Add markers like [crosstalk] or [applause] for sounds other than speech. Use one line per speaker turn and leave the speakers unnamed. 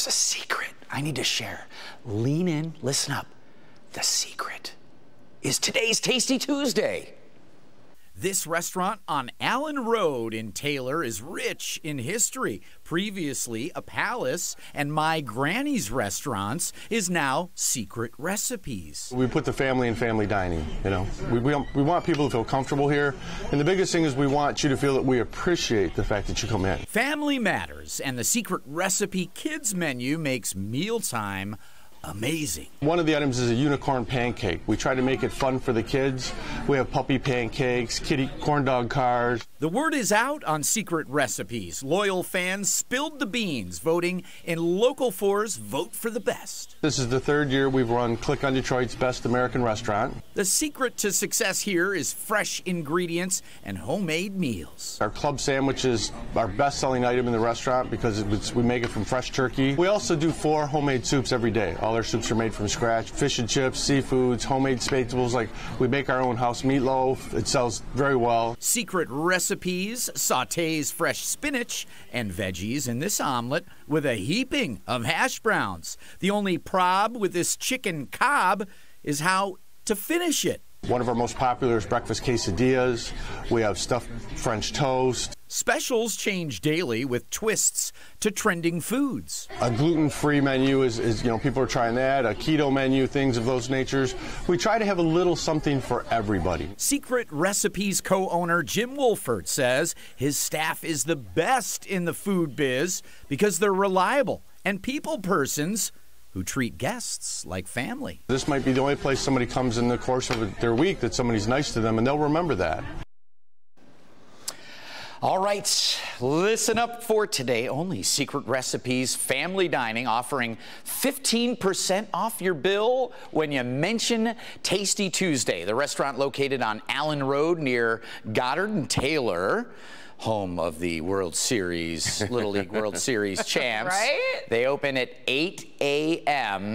There's a secret I need to share. Lean in, listen up. The secret is today's Tasty Tuesday.
This restaurant on Allen Road in Taylor is rich in history. Previously a palace, and My Granny's Restaurants is now Secret Recipes.
We put the family in family dining, you know. We, we, we want people to feel comfortable here, and the biggest thing is we want you to feel that we appreciate the fact that you come in.
Family matters, and the Secret Recipe Kids menu makes mealtime amazing.
One of the items is a unicorn pancake. We try to make it fun for the kids. We have puppy pancakes, kitty corn dog cars.
The word is out on secret recipes. Loyal fans spilled the beans, voting in Local 4's Vote for the Best.
This is the third year we've run Click on Detroit's Best American Restaurant.
The secret to success here is fresh ingredients and homemade meals.
Our club sandwich is our best selling item in the restaurant because we make it from fresh turkey. We also do four homemade soups every day. All our soups are made from scratch. Fish and chips, seafoods, homemade staples. Like we make our own house meatloaf. It sells very well.
Secret recipes sautés fresh spinach and veggies in this omelet with a heaping of hash browns. The only prob with this chicken Cobb is how to finish it.
One of our most popular is breakfast quesadillas. We have stuffed French toast.
Specials change daily with twists to trending foods.
A gluten-free menu is, is, you know, people are trying that. A keto menu, things of those natures. We try to have a little something for everybody.
Secret Recipes co-owner Jim Wolford says his staff is the best in the food biz because they're reliable and people persons who treat guests like family.
This might be the only place somebody comes in the course of their week that somebody's nice to them, and they'll remember that.
All right, listen up for today only. Secret Recipes Family Dining offering 15% off your bill when you mention Tasty Tuesday, the restaurant located on Allen Road near Goddard and Taylor home of the World Series, Little League World [laughs] Series champs.
Right?
They open at 8 a.m.